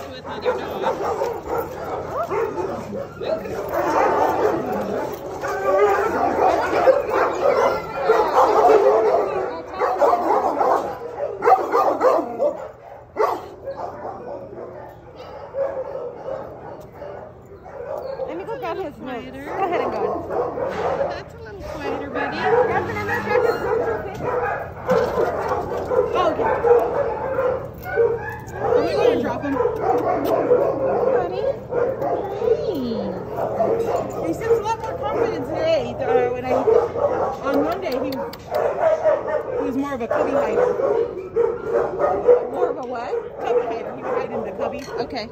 Let me go grab his notes. Go ahead and go. Him? Honey. Hey. He seems a lot more confident today. Uh, when I on Monday he he was more of a cubby hider. More of a what? Cubby hider. He would hide in the cubbies. Okay.